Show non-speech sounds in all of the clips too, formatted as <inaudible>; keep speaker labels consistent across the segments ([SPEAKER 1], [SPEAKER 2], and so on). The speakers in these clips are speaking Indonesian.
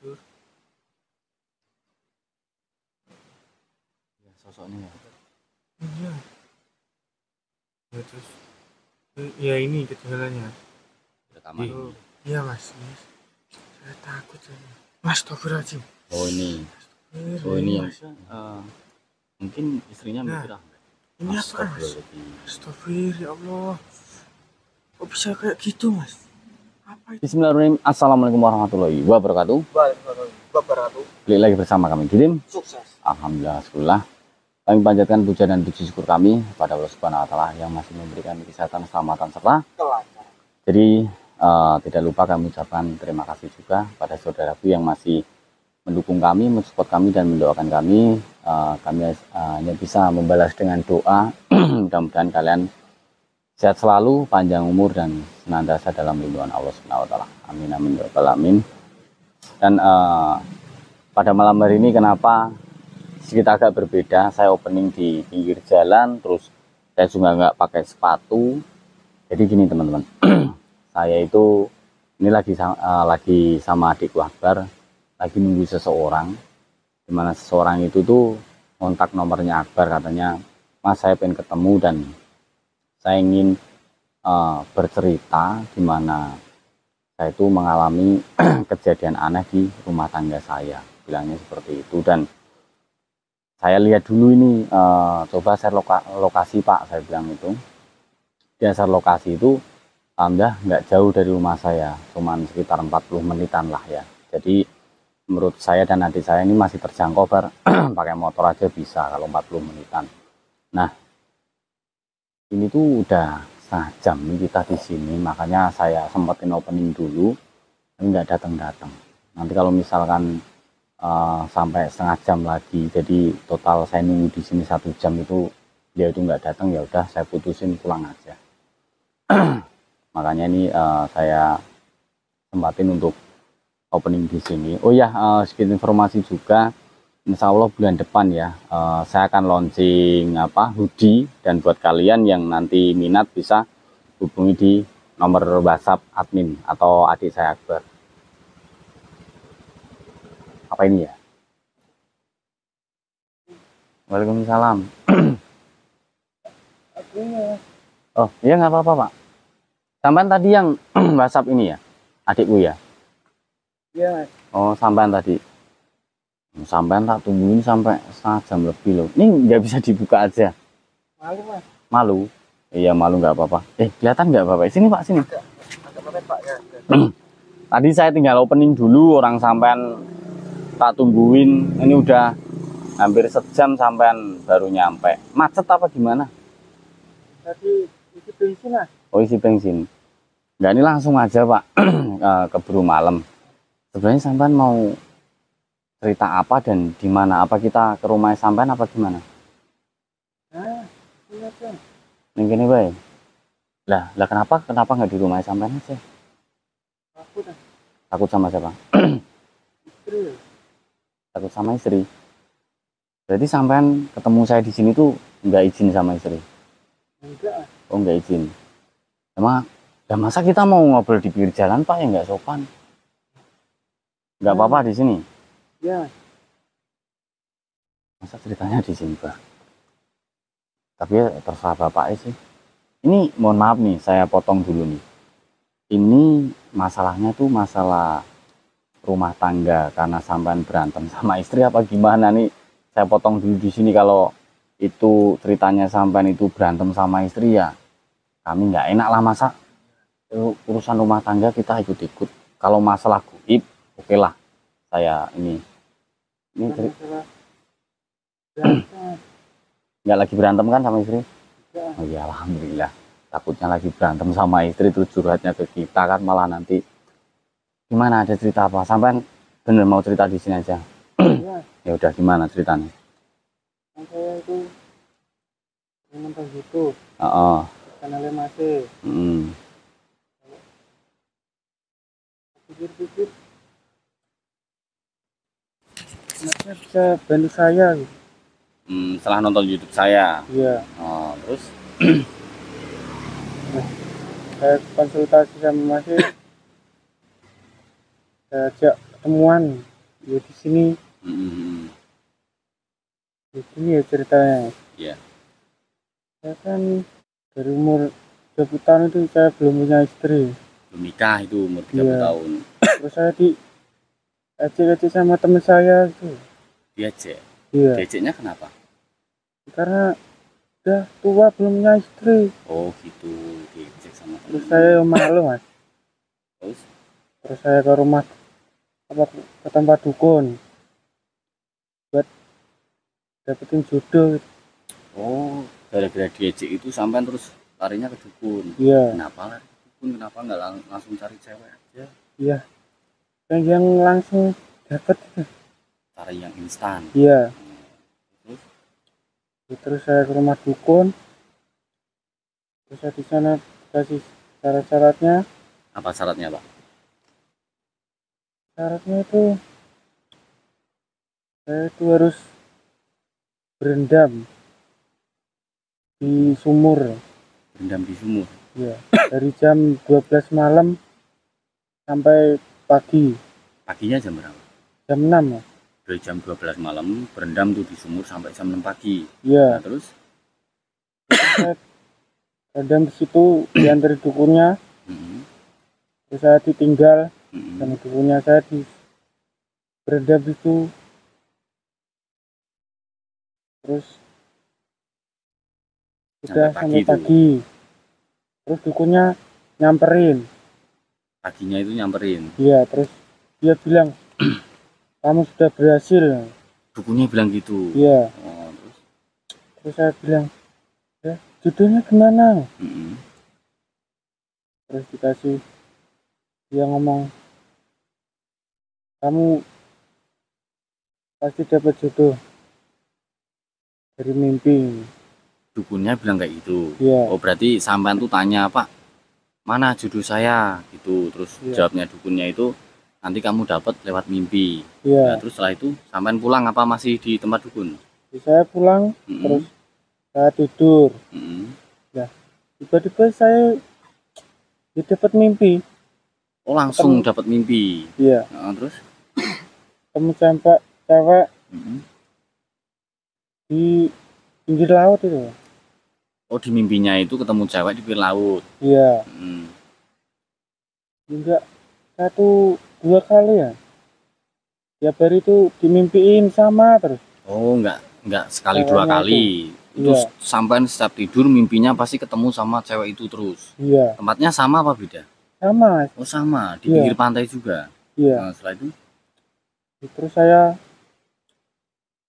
[SPEAKER 1] tidur
[SPEAKER 2] ya, sosoknya ya.
[SPEAKER 1] Iya. Ya terus eh, ya ini ketinggalannya.
[SPEAKER 2] Rekaman.
[SPEAKER 1] Oh, iya mas, mas saya takut saya mas astagfirullahaladzim.
[SPEAKER 2] Oh ini. Oh ini yang eh, mungkin istrinya
[SPEAKER 1] Nah.
[SPEAKER 2] mikir ah
[SPEAKER 1] ini apa mas? Astagfirullah ya Allah. Kok bisa kayak gitu mas
[SPEAKER 2] Bismillahirrahmanirrahim. Assalamualaikum warahmatullahi wabarakatuh.
[SPEAKER 1] Wabarakatuh.
[SPEAKER 2] Klik lagi bersama kami Didim.
[SPEAKER 1] Sukses.
[SPEAKER 2] Alhamdulillah sekolah kami panjatkan puja dan puji syukur kami kepada Allah Subhanahu wa taala yang masih memberikan kesehatan, keselamatan serta
[SPEAKER 1] kelancaran.
[SPEAKER 2] Jadi eh, tidak lupa kami ucapkan terima kasih juga pada saudaraku yang masih mendukung kami, mensupport kami dan mendoakan kami. Eh, kami eh, hanya bisa membalas dengan doa. <clears throat> Mudah-mudahan kalian sehat selalu, panjang umur dan senantiasa dalam lindungan Allah Subhanahu wa taala. Amin amin ya rabbal alamin. Dan eh, pada malam hari ini kenapa sedikit agak berbeda? Saya opening di pinggir jalan, terus saya juga nggak pakai sepatu. Jadi gini teman-teman, <clears throat> saya itu ini lagi eh, lagi sama adikku Akbar, lagi nunggu seseorang, di mana seseorang itu tuh kontak nomornya Akbar katanya, Mas saya pengen ketemu dan saya ingin eh, bercerita di mana saya itu mengalami <clears throat> kejadian aneh di rumah tangga saya, bilangnya seperti itu. Dan saya lihat dulu ini, eh, coba saya loka- lokasi Pak, saya bilang itu. Di dasar lokasi itu Anda nggak jauh dari rumah saya, cuman sekitar 40 menitan lah ya. Jadi menurut saya dan adik saya ini masih terjangkau <clears throat> pakai motor aja bisa kalau 40 menitan. Nah, ini tuh udah setengah jam kita di sini, makanya saya sempetin opening dulu, tapi nggak datang-datang. Nanti kalau misalkan eh, sampai setengah jam lagi, jadi total saya nunggu di sini satu jam itu dia itu nggak datang ya udah saya putusin pulang aja <clears throat> makanya ini eh, saya sempatin untuk opening di sini oh ya eh, sedikit informasi juga Insya Allah bulan depan ya eh, saya akan launching apa hoodie dan buat kalian yang nanti minat bisa hubungi di nomor WhatsApp admin atau adik saya Akbar apa ini ya Waalaikumsalam <clears throat> Oh, iya nggak apa-apa, Pak. Sampai tadi yang <clears throat> WhatsApp ini ya, adikku ya.
[SPEAKER 1] iya
[SPEAKER 2] Oh, sampean tadi. Sampean tak tungguin sampai setengah jam lebih loh. Ini nggak bisa dibuka aja.
[SPEAKER 1] malu mas
[SPEAKER 2] Malu. Iya, malu nggak apa-apa. Eh, kelihatan nggak apa-apa? Sini, Pak, sini.
[SPEAKER 1] agak mepet pak ya <clears throat>
[SPEAKER 2] Tadi saya tinggal opening dulu, orang sampean tak tungguin. Ini udah hampir sejam sampean baru nyampe. Macet apa gimana?
[SPEAKER 1] tadi isi bensin mas
[SPEAKER 2] Oh isi bensin. Nggak ini langsung aja pak <clears throat> Eh, keburu malam. Sebenarnya sampean mau cerita apa dan di mana? Apa kita ke rumah sampean apa gimana?
[SPEAKER 1] nah
[SPEAKER 2] Yang gini baik. Lah, lah kenapa? Kenapa nggak di rumah sampean aja?
[SPEAKER 1] aku dan
[SPEAKER 2] Takut sama siapa?
[SPEAKER 1] istri
[SPEAKER 2] Takut sama istri. Berarti sampean ketemu saya di sini tuh nggak izin sama istri?
[SPEAKER 1] enggak mas
[SPEAKER 2] Oh nggak izin. Emang, ya masa kita mau ngobrol di pinggir jalan pak ya nggak sopan? Nggak apa-apa di sini.
[SPEAKER 1] Mas
[SPEAKER 2] Masa ceritanya di sini, Pak? Tapi ya terserah Bapak sih. Ini mohon maaf nih, saya potong dulu nih. Ini masalahnya tuh masalah rumah tangga karena sampean berantem sama istri apa gimana nih? Saya potong dulu di sini kalau itu ceritanya sampean itu berantem sama istri ya kami nggak enak lah masa urusan rumah tangga kita ikut-ikut kalau masalah goib oke lah saya ini ini ceri-
[SPEAKER 1] berantem <clears throat>
[SPEAKER 2] nggak lagi berantem kan sama istri?
[SPEAKER 1] enggak
[SPEAKER 2] Oh iya alhamdulillah. Takutnya lagi berantem sama istri terus curhatnya ke kita kan malah nanti gimana ada cerita apa? Sampai bener mau cerita di sini aja.
[SPEAKER 1] iya <clears throat>
[SPEAKER 2] Ya udah gimana ceritanya?
[SPEAKER 1] saya itu nonton YouTube
[SPEAKER 2] Oh,
[SPEAKER 1] kanalnya masih
[SPEAKER 2] mm,
[SPEAKER 1] pikir-pikir kenapa bisa bantu saya gitu.
[SPEAKER 2] Mm, setelah nonton YouTube saya.
[SPEAKER 1] iya.
[SPEAKER 2] Oh, terus?
[SPEAKER 1] Saya konsultasi sama masih. Saya ajak ketemuan.
[SPEAKER 3] Ya di sini.
[SPEAKER 2] Mm-mm.
[SPEAKER 3] di sini ya ceritanya.
[SPEAKER 2] Iya.
[SPEAKER 3] saya kan dari umur 20 tahun itu saya belum punya istri.
[SPEAKER 2] Belum nikah itu umur 30
[SPEAKER 3] Iya.
[SPEAKER 2] tahun.
[SPEAKER 3] Terus saya di ecek-ecek sama teman saya itu.
[SPEAKER 2] Diajak
[SPEAKER 3] iya.
[SPEAKER 2] Diajaknya kenapa?
[SPEAKER 3] Karena udah tua belum punya istri.
[SPEAKER 2] Oh gitu. Diajak sama
[SPEAKER 3] terus
[SPEAKER 2] temen.
[SPEAKER 3] saya ya malu mas.
[SPEAKER 2] Terus?
[SPEAKER 3] Terus saya ke rumah apa ke tempat dukun. Buat dapetin jodoh.
[SPEAKER 2] Oh gara-gara diajak itu sampai terus larinya ke dukun?
[SPEAKER 3] Iya.
[SPEAKER 2] Kenapa lari ke dukun? Kenapa nggak lang- langsung cari cewek aja?
[SPEAKER 3] Iya yang yang langsung dapet itu.
[SPEAKER 2] Cari yang instan.
[SPEAKER 3] Iya.
[SPEAKER 2] Terus?
[SPEAKER 3] Ya, terus saya ke rumah dukun. Terus saya di sana kasih syarat-syaratnya.
[SPEAKER 2] Apa syaratnya pak?
[SPEAKER 3] Syaratnya itu saya itu harus berendam di sumur.
[SPEAKER 2] Berendam di sumur?
[SPEAKER 3] Ya dari jam 12 malam sampai pagi.
[SPEAKER 2] Paginya jam berapa?
[SPEAKER 3] Jam 6 ya?
[SPEAKER 2] Dari jam 12 malam berendam tuh di sumur sampai jam 6 pagi.
[SPEAKER 3] Ya
[SPEAKER 2] nah, terus?
[SPEAKER 3] Saya <coughs> berendam di situ diantar dukunnya
[SPEAKER 2] Mm-mm.
[SPEAKER 3] terus saya ditinggal
[SPEAKER 2] Mm-mm.
[SPEAKER 3] sama dukunnya saya di berendam di situ. Terus? Udah
[SPEAKER 2] Sampai pagi
[SPEAKER 3] sampai pagi. Terus dukunnya nyamperin
[SPEAKER 2] paginya itu nyamperin.
[SPEAKER 3] Iya terus dia bilang <clears throat> kamu sudah berhasil.
[SPEAKER 2] Dukunnya bilang gitu.
[SPEAKER 3] Iya.
[SPEAKER 2] Oh, terus?
[SPEAKER 3] Terus saya bilang ya jodohnya gimana?
[SPEAKER 2] Mm-mm.
[SPEAKER 3] terus dikasih dia ngomong kamu pasti dapat jodoh dari mimpi.
[SPEAKER 2] Dukunnya bilang kayak gitu.
[SPEAKER 3] Iya.
[SPEAKER 2] Oh berarti sampean tuh tanya pak mana jodoh saya? Gitu. Terus
[SPEAKER 3] Iya.
[SPEAKER 2] jawabnya dukunnya itu nanti kamu dapat lewat mimpi.
[SPEAKER 3] Iya.
[SPEAKER 2] Nah, terus setelah itu sampean pulang apa masih di tempat dukun?
[SPEAKER 3] Saya pulang
[SPEAKER 2] Mm-mm.
[SPEAKER 3] terus saya tidur.
[SPEAKER 2] Mm-mm.
[SPEAKER 3] tiba-tiba saya ya dapat mimpi.
[SPEAKER 2] Oh langsung dapat mimpi?
[SPEAKER 3] Iya.
[SPEAKER 2] Nah, terus?
[SPEAKER 3] Ketemu cewek cewek
[SPEAKER 2] Mm-mm.
[SPEAKER 3] di pinggir laut itu
[SPEAKER 2] oh di mimpinya itu ketemu cewek di pinggir laut.
[SPEAKER 3] Iya.
[SPEAKER 2] Mm.
[SPEAKER 3] enggak satu dua kali ya? Tiap hari itu dimimpiin sama terus?
[SPEAKER 2] Oh enggak enggak sekali
[SPEAKER 3] Ceweknya
[SPEAKER 2] dua
[SPEAKER 3] itu.
[SPEAKER 2] kali. Itu
[SPEAKER 3] Iya.
[SPEAKER 2] sampean setiap tidur mimpinya pasti ketemu sama cewek itu terus.
[SPEAKER 3] Iya.
[SPEAKER 2] Tempatnya sama apa beda?
[SPEAKER 3] Sama.
[SPEAKER 2] Oh sama. Di
[SPEAKER 3] Iya.
[SPEAKER 2] pinggir pantai juga?
[SPEAKER 3] Iya.
[SPEAKER 2] Nah, setelah itu?
[SPEAKER 3] Terus saya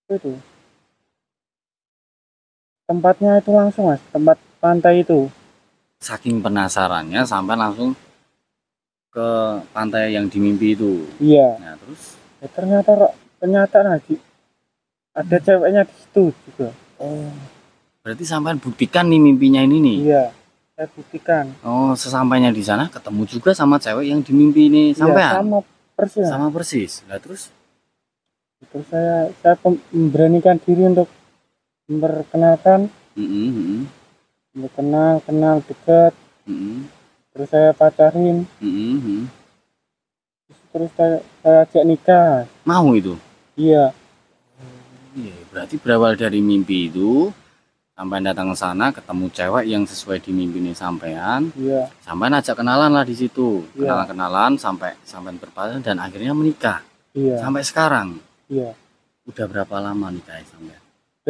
[SPEAKER 3] itu tempatnya itu langsung mas tempat pantai itu.
[SPEAKER 2] Saking penasarannya sampai langsung ke pantai yang dimimpi itu.
[SPEAKER 3] Iya.
[SPEAKER 2] Nah terus?
[SPEAKER 3] Ya, ternyata ternyata lagi ada ceweknya di situ juga.
[SPEAKER 2] Oh. Berarti sampai buktikan nih mimpinya ini nih?
[SPEAKER 3] Iya saya buktikan.
[SPEAKER 2] Oh sesampainya di sana ketemu juga sama cewek yang dimimpi ini
[SPEAKER 3] iya
[SPEAKER 2] sampean?
[SPEAKER 3] sama persis
[SPEAKER 2] sama persis. Nah terus?
[SPEAKER 3] Terus saya saya memberanikan diri untuk memperkenalkan.
[SPEAKER 2] Mm -mm, mm -mm,
[SPEAKER 3] untuk kenal kenal dekat
[SPEAKER 2] mm
[SPEAKER 3] terus saya pacarin.
[SPEAKER 2] Mm -mm, mm -mm.
[SPEAKER 3] terus saya, saya ajak nikah.
[SPEAKER 2] Mau itu?
[SPEAKER 3] Iya.
[SPEAKER 2] Iya, berarti berawal dari mimpi itu sampai datang ke sana ketemu cewek yang sesuai di mimpi ini sampean.
[SPEAKER 3] Iya.
[SPEAKER 2] Sampai ajak kenalan lah di situ.
[SPEAKER 3] Iya.
[SPEAKER 2] kenalan kenalan sampai sampai berpacaran dan akhirnya menikah.
[SPEAKER 3] Iya.
[SPEAKER 2] Sampai sekarang?
[SPEAKER 3] Iya.
[SPEAKER 2] Udah berapa lama nikah sampai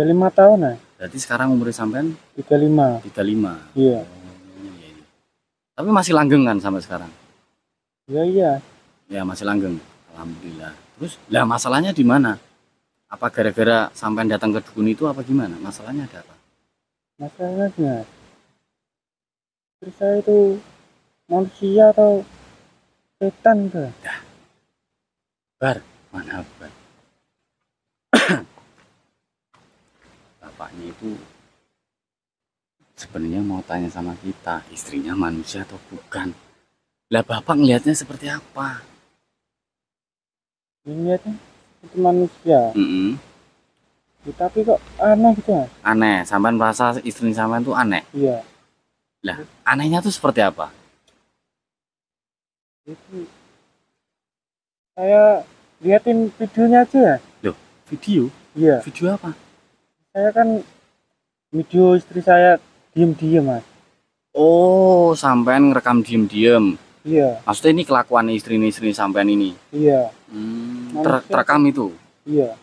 [SPEAKER 3] udah lima tahun ya
[SPEAKER 2] berarti sekarang umur sampean?
[SPEAKER 3] tiga lima.
[SPEAKER 2] 35
[SPEAKER 3] iya.
[SPEAKER 2] Oh, iya, iya. tapi masih langgeng kan sampai sekarang?
[SPEAKER 3] Iya iya.
[SPEAKER 2] Ya masih langgeng. Alhamdulillah. Terus lah masalahnya di mana? Apa gara-gara sampean datang ke dukun itu apa gimana? Masalahnya ada apa?
[SPEAKER 3] Masalahnya terus saya itu manusia atau setan gitu
[SPEAKER 2] mana Bang? Bapaknya itu sebenarnya mau tanya sama kita istrinya manusia atau bukan? Lah bapak ngelihatnya seperti apa?
[SPEAKER 3] Ini lihatnya itu manusia.
[SPEAKER 2] Mm-mm.
[SPEAKER 3] Ya, tapi kok aneh gitu mas?
[SPEAKER 2] Aneh. Sampean merasa istri sampean tuh aneh?
[SPEAKER 3] Iya.
[SPEAKER 2] Anehnya tuh seperti apa?
[SPEAKER 3] Itu saya
[SPEAKER 1] liatin videonya aja ya
[SPEAKER 2] Video?
[SPEAKER 1] iya.
[SPEAKER 2] Video apa?
[SPEAKER 1] Saya kan video istri saya diem-diem mas
[SPEAKER 2] Oh, sampean ngerekam diem-diem.
[SPEAKER 1] iya
[SPEAKER 2] Maksudnya ini kelakuan istri-istri sampean ini.
[SPEAKER 1] iya
[SPEAKER 2] Hmm, ter- terekam itu.
[SPEAKER 1] iya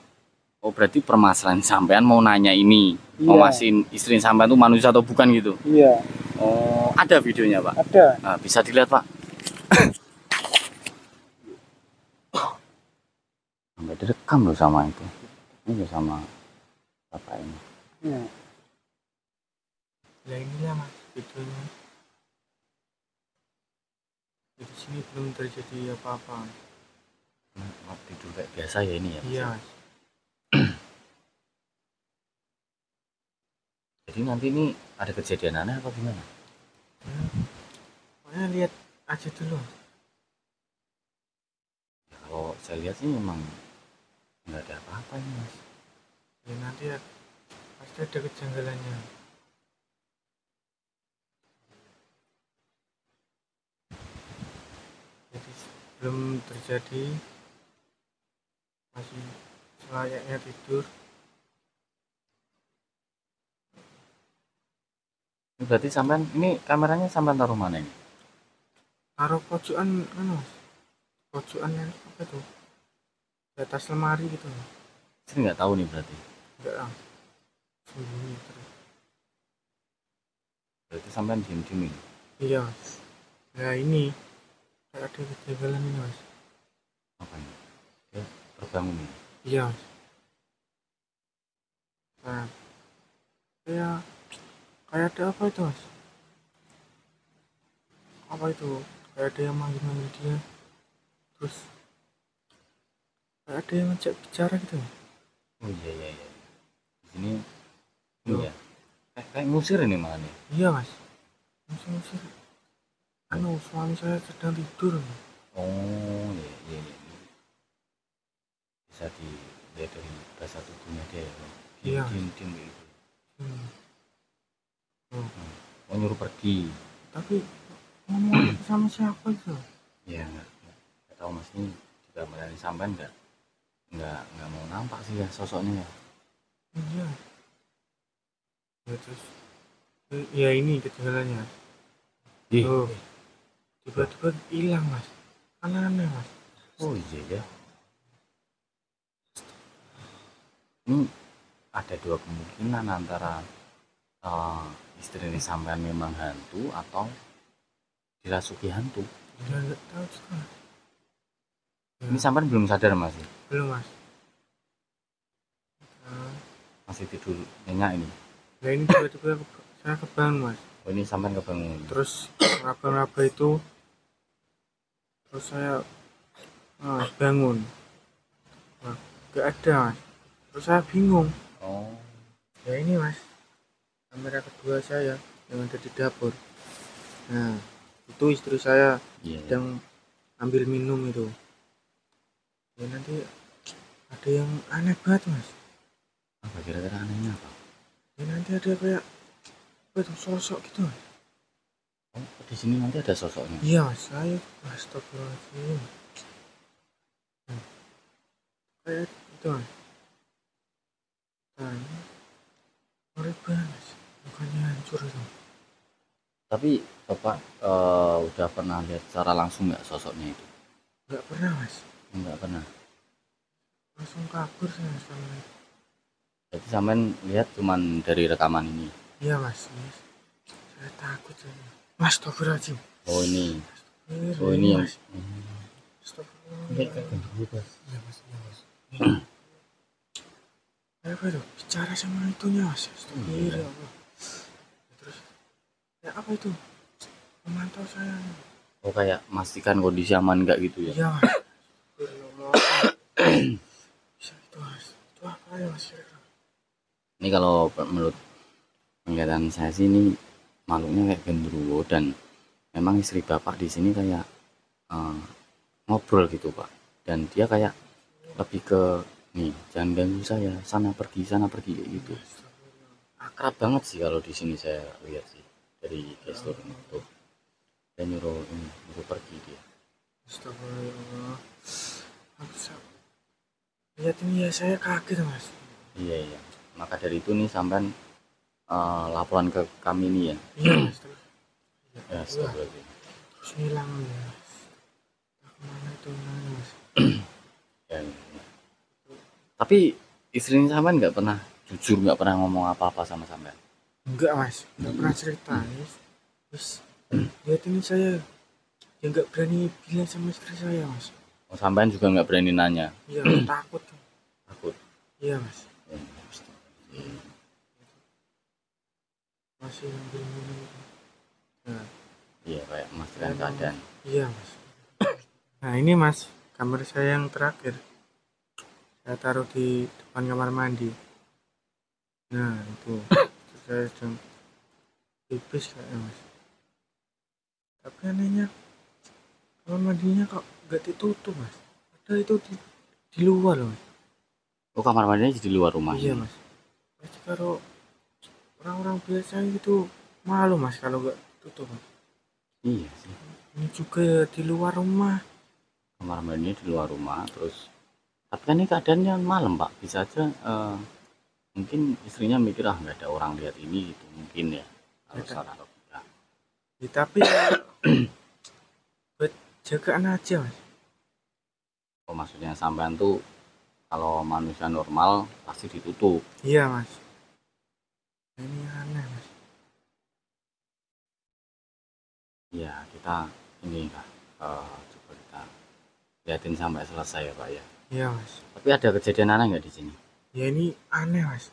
[SPEAKER 2] Oh, berarti permasalahan sampean mau nanya ini. Mau
[SPEAKER 1] iya
[SPEAKER 2] mastiin istri sampean itu manusia atau bukan gitu.
[SPEAKER 1] iya
[SPEAKER 2] Oh, ada videonya, Pak.
[SPEAKER 1] ada
[SPEAKER 2] Nah, bisa dilihat, Pak. <coughs> Sampai direkam loh sama itu. Ini sama bapak ini.
[SPEAKER 1] Iya.
[SPEAKER 3] Lah inilah mas videonya. Di sini belum terjadi apa-apa.
[SPEAKER 2] Oh, tidur kayak biasa ya ini ya.
[SPEAKER 3] Iya mas. <clears throat>
[SPEAKER 2] Jadi nanti ini ada kejadian aneh apa gimana?
[SPEAKER 3] Pokoknya lihat aja dulu.
[SPEAKER 2] Ya, kalau saya lihat sih memang nggak ada apa-apa ini mas.
[SPEAKER 3] Nanti ya, pasti ada kejanggalannya. Jadi belum terjadi masih selayaknya tidur.
[SPEAKER 2] Berarti sampean ini kameranya sampean taruh mana ini?
[SPEAKER 3] Taruh pojokan kan mas. Pojokan yang apa tuh? Di atas lemari gitu.
[SPEAKER 2] Saya nggak tahu nih berarti.
[SPEAKER 3] Enggak. Sembunyi terus.
[SPEAKER 2] Berarti sampean diem-diem ini.
[SPEAKER 3] Iya mas. Nah ini kayak ada kejanggalan ini mas.
[SPEAKER 2] Apa ini? Dia terbangun ini.
[SPEAKER 3] Iya mas. Nah, kayak kayak ada apa itu mas? Apa itu? Kayak ada yang manggil-manggil dia. Terus kayak ada yang ngajak bicara gitu.
[SPEAKER 2] Oh iya iya iya. Di sini ini ya. Kayak, kayak ngusir ini malah nih.
[SPEAKER 3] Iya mas. Musik-musik. Anu suami saya sedang tidur.
[SPEAKER 2] Oh iya iya iya. Bisa dilihat dari bahasa tubuhnya dia ya. Diem,
[SPEAKER 3] Iya.
[SPEAKER 2] diem, diem gitu.
[SPEAKER 3] Hmm.
[SPEAKER 2] Mau nyuruh pergi.
[SPEAKER 3] Tapi ngomong sama siapa itu?
[SPEAKER 2] Ya nggak nggak- nggak tahu mas ini juga berani sampean nggak nggak nggak mau nampak sih ya sosoknya ya.
[SPEAKER 3] Iya. Ya terus eh, ya ini kejanggalannya.
[SPEAKER 2] Ih,
[SPEAKER 3] Tuh. Tiba-tiba hilang mas. Kan aneh mas.
[SPEAKER 2] Oh iya ya. Ini ada dua kemungkinan antara eh, istri ini sampean memang hantu atau dirasuki hantu.
[SPEAKER 3] Ya tahu juga. Mas.
[SPEAKER 2] Ini sampean belum sadar masih
[SPEAKER 3] Belum mas.
[SPEAKER 2] Masih tidur nyenyak ini.
[SPEAKER 3] nah ini tiba-tiba saya kebangun mas.
[SPEAKER 2] Oh ini sampean kebangun.
[SPEAKER 3] Terus raba-raba itu terus saya ah, bangun. Nah, gak ada mas. Terus saya bingung.
[SPEAKER 2] Oh
[SPEAKER 3] Ya ini mas, kamera kedua saya yang ada di dapur. Nah, itu istri saya
[SPEAKER 2] iya.
[SPEAKER 3] sedang ambil minum itu. Ya nanti ada yang aneh banget mas.
[SPEAKER 2] Apa kira-kira anehnya apa?
[SPEAKER 3] Ya nanti ada kayak itu sosok gitu.
[SPEAKER 2] Oh di sini nanti ada sosoknya.
[SPEAKER 3] Iya saya astagfirullahaladzim. Hmm. Kayak itu ini ngeri banget hancur itu.
[SPEAKER 2] Tapi bapak eh, udah pernah lihat secara langsung nggak sosoknya itu?
[SPEAKER 3] Gak pernah mas.
[SPEAKER 2] Nggak pernah.
[SPEAKER 3] Langsung kabur saya sama itu.
[SPEAKER 2] Jadi sampean lihat cuman dari rekaman ini.
[SPEAKER 3] Iya mas, mas. Saya takut saya. Mas, astagfirullahaladzim.
[SPEAKER 2] Oh ini. Oh ini yang.
[SPEAKER 3] mas.
[SPEAKER 2] Hmm.
[SPEAKER 3] Iya mas, iya mas. Apa itu? Bicara sama itunya mas. Astagfirullah. Terus, ya apa itu? Memantau saya.
[SPEAKER 2] Oh kayak memastikan kondisi aman nggak gitu ya?
[SPEAKER 3] Iya mas. Astagfirullah. Bisa itu mas. Itu apa ya mas?
[SPEAKER 2] Ini kalau menurut penglihatan saya sih ini makhluknya kayak genderuwo dan memang istri bapak di sini kayak eh, ngobrol gitu pak. Dan dia kayak lebih ke nih jangan ganggu saya sana pergi sana pergi kayak gitu. Akrab banget sih kalau di sini saya lihat sih dari gestur ini tuh. Dia nyuruh ini nyuruh pergi dia.
[SPEAKER 3] Astagfirullah. Aku lihat ini ya saya kaget mas
[SPEAKER 2] iya iya maka dari itu nih sampean eh, laporan ke kami nih ya.
[SPEAKER 3] Iya mas.
[SPEAKER 2] Ya
[SPEAKER 3] terus hilang ya mas ke mana itu mas.
[SPEAKER 2] Ya, ya. tapi istrinya sampean nggak pernah jujur nggak pernah ngomong apa-apa sama sampean?
[SPEAKER 3] Enggak mas. Enggak pernah cerita ya terus lihat ini saya ya nggak berani bilang sama istri saya mas.
[SPEAKER 2] Oh, sampean juga nggak berani nanya?
[SPEAKER 3] Iya <clears throat> takut.
[SPEAKER 2] Takut?
[SPEAKER 3] Iya mas.
[SPEAKER 2] Ya.
[SPEAKER 3] Masih minum itu nah,
[SPEAKER 2] iya kayak memastikan keadaan
[SPEAKER 3] iya mas. Nah ini mas kamar saya yang terakhir. Saya taruh di depan kamar mandi. Nah itu. <laughs> Saya sedang pipis kayaknya mas. Tapi anehnya kamar mandinya kok nggak ditutup mas. Ada itu di, di luar loh mas.
[SPEAKER 2] Oh kamar mandinya di luar rumah
[SPEAKER 3] iya mas pasti kalau orang-orang biasa itu malu mas kalau nggak tutup mas.
[SPEAKER 2] Iya sih.
[SPEAKER 3] Ini juga di luar rumah.
[SPEAKER 2] Kamar mandinya di luar rumah terus tapi kan ini keadaannya malam pak. Bisa aja eh, mungkin istrinya mikir ah nggak ada orang lihat ini gitu mungkin ya kalau logika
[SPEAKER 3] Ya, tapi <clears throat> buat jagaan aja mas.
[SPEAKER 2] Oh, maksudnya sampean tuh kalau manusia normal pasti ditutup.
[SPEAKER 3] Iya mas. Ini aneh mas.
[SPEAKER 2] Ya kita ini kak eh, coba kita liatin sampai selesai ya pak ya.
[SPEAKER 3] Iya mas.
[SPEAKER 2] Tapi ada kejadian aneh nggak di sini?
[SPEAKER 3] Ya ini aneh mas.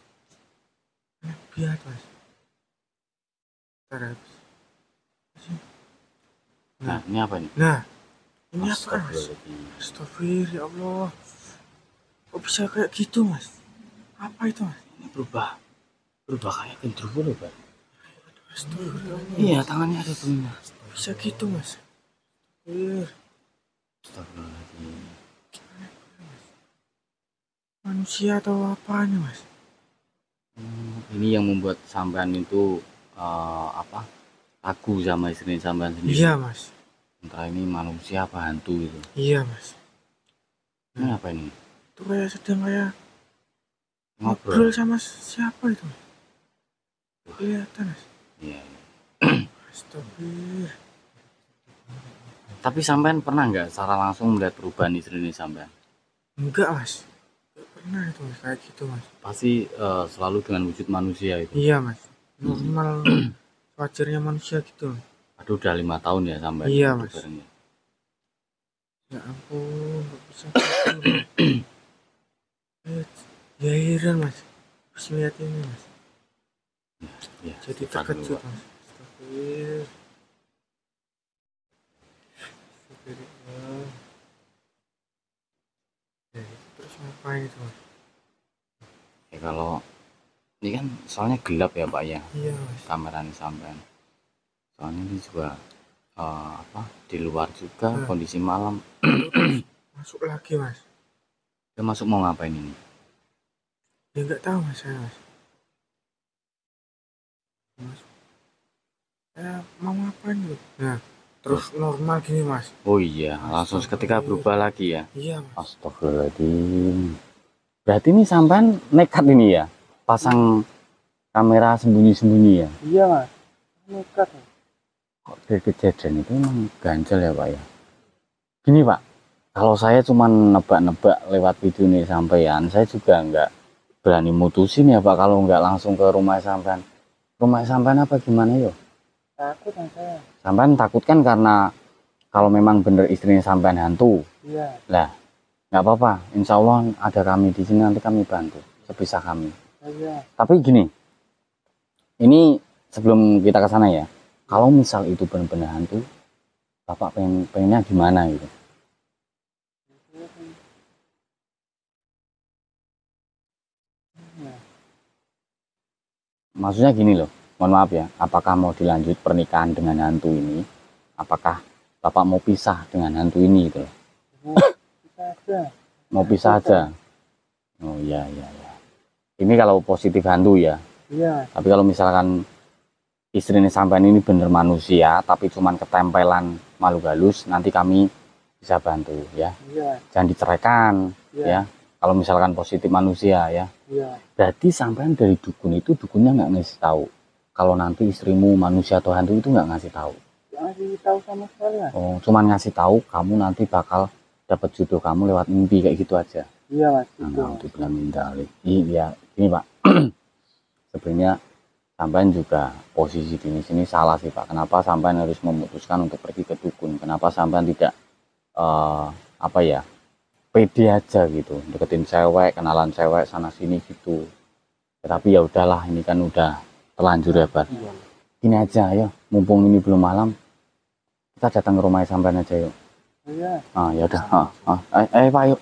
[SPEAKER 3] Aneh biar mas. Ntar habis
[SPEAKER 2] nah ini apa ini?
[SPEAKER 3] Nah ini apa mas. Astagfirullah ya Allah kok bisa kayak gitu mas? Apa itu mas?
[SPEAKER 2] Ini berubah. Berubah kayak gendruwo loh pak. Iya tangannya ada bunyinya.
[SPEAKER 3] Bisa gitu mas.
[SPEAKER 2] Astagfirullahaladzim.
[SPEAKER 3] manusia atau apanya mas?
[SPEAKER 2] Hmm, ini yang membuat sampean itu eh, apa ragu sama istri sampean sendiri.
[SPEAKER 3] Iya mas.
[SPEAKER 2] Entah ini manusia apa hantu itu
[SPEAKER 3] iya mas.
[SPEAKER 2] Ini apa ini
[SPEAKER 3] itu kayak sedang kayak
[SPEAKER 2] ngobrol.
[SPEAKER 3] ngobrol sama siapa itu? Kelihatan mas.
[SPEAKER 2] Iya, iya.
[SPEAKER 3] Astagfirullah.
[SPEAKER 2] Tapi sampean pernah nggak secara langsung melihat perubahan istri ini sampean?
[SPEAKER 3] Enggak mas. Enggak pernah itu mas. Kayak gitu mas.
[SPEAKER 2] Pasti eh, selalu dengan wujud manusia itu.
[SPEAKER 3] Iya mas. Normal wajarnya manusia gitu
[SPEAKER 2] aduh udah lima tahun ya sampean
[SPEAKER 3] Iya, Mas. ya ampun nggak bisa gitu <clears throat> ya heran mas. Terus lihat ini mas.
[SPEAKER 2] Ya,
[SPEAKER 3] jadi
[SPEAKER 2] istighfar dulu,
[SPEAKER 3] terkejut mas. Astagfirullah. Astagfirullah. Ya, terus ngapain itu mas?
[SPEAKER 2] Ya kalau ini kan soalnya gelap ya pak ya.
[SPEAKER 3] Iya mas.
[SPEAKER 2] Kameran sampean. Soalnya ini juga eh, apa di luar juga
[SPEAKER 3] Hmm.
[SPEAKER 2] kondisi malam.
[SPEAKER 3] Masuk lagi mas
[SPEAKER 2] dia masuk mau ngapain ini?
[SPEAKER 3] Ya nggak tahu mas saya mas. Masuk saya mau ngapain gitu nah terus normal gini mas.
[SPEAKER 2] Oh iya langsung seketika berubah lagi ya?
[SPEAKER 3] Iya mas.
[SPEAKER 2] Astagfirullahaladzim. Berarti ini sampean nekat ini ya? Pasang kamera sembunyi-sembunyi ya?
[SPEAKER 1] Iya mas. Nekat Mas.
[SPEAKER 2] kok dari kejadian itu emang ganjel ya pak ya? Gini pak kalau saya cuma nebak-nebak lewat video ini sampean saya juga nggak berani mutusin ya pak kalau nggak langsung ke rumah sampean. Rumah sampean apa gimana yo?
[SPEAKER 1] Takut mas saya?
[SPEAKER 2] Sampean takut kan karena kalau memang bener istrinya sampean hantu?
[SPEAKER 1] Iya.
[SPEAKER 2] Lah nggak apa-apa. Insya Allah ada kami di sini nanti kami bantu sebisa kami.
[SPEAKER 1] Iya.
[SPEAKER 2] Tapi gini ini sebelum kita ke sana ya. Kalau misal itu benar-benar hantu bapak pengen pengennya gimana gitu maksudnya gini loh mohon maaf ya apakah mau dilanjut pernikahan dengan hantu ini? Apakah bapak mau pisah dengan hantu ini gitu loh? Mau pisah aja? Oh iya iya iya. Ini kalau positif hantu ya?
[SPEAKER 1] Iya.
[SPEAKER 2] Tapi kalau misalkan istri ini sampean ini bener manusia tapi cuman ketempelan makhluk halus nanti kami bisa bantu ya?
[SPEAKER 1] Iya.
[SPEAKER 2] Jangan diceraikan
[SPEAKER 1] iya.
[SPEAKER 2] ya? Kalau misalkan positif manusia ya
[SPEAKER 1] iya.
[SPEAKER 2] Berarti sampean dari dukun itu dukunnya nggak ngasih tahu. Kalau nanti istrimu manusia atau hantu itu nggak ngasih tahu?
[SPEAKER 1] Ngasih tahu sama sekali mas.
[SPEAKER 2] Oh cuman ngasih tahu kamu nanti bakal dapat jodoh kamu lewat mimpi kayak gitu aja?
[SPEAKER 1] Iya mas itu
[SPEAKER 2] untuk bilang mindalik iya. Ini pak. <clears throat> Sebenarnya sampean juga posisi di sini salah sih pak. Kenapa sampean harus memutuskan untuk pergi ke dukun? Kenapa sampean tidak eh, apa ya pede aja gitu deketin cewek kenalan cewek sana sini gitu. Tetapi ya udahlah ini kan udah terlanjur ya Bar
[SPEAKER 1] iya.
[SPEAKER 2] Gini aja ayo mumpung ini belum malam kita datang ke rumah sampean aja yuk.
[SPEAKER 1] Iya.
[SPEAKER 2] Ah ya udah. Ah, ah. Eh, eh pak yuk